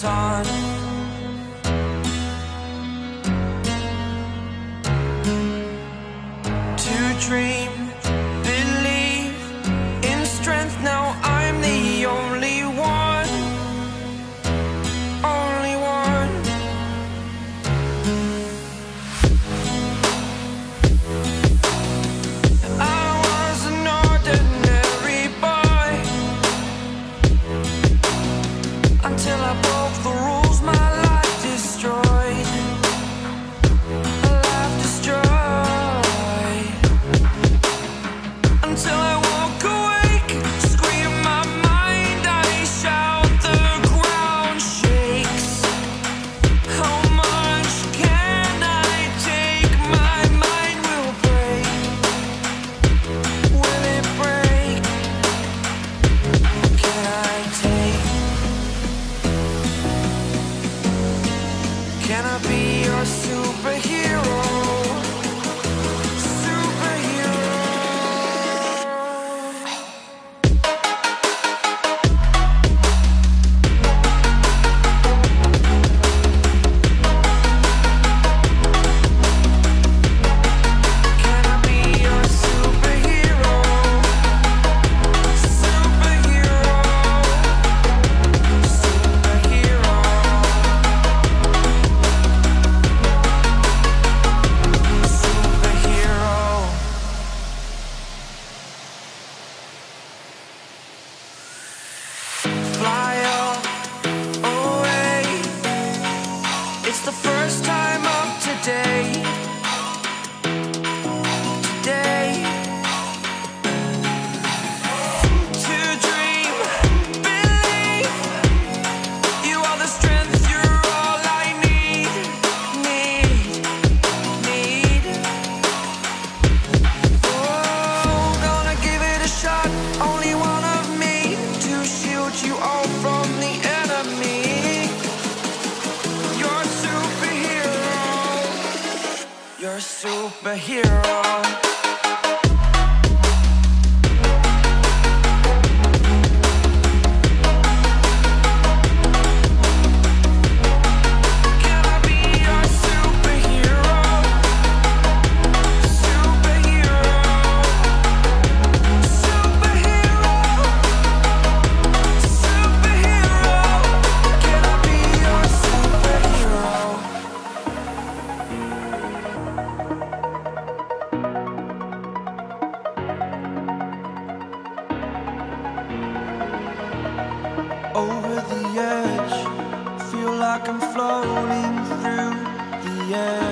sun. To dream You're a superhero. yeah.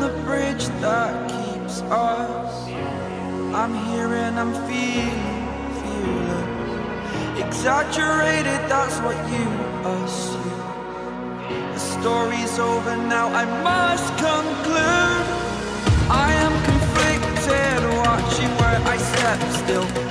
the bridge that keeps us. I'm here and I'm feeling, feeling Exaggerated, that's what you assume. The story's over now, I must conclude. I am conflicted, watching where I step still.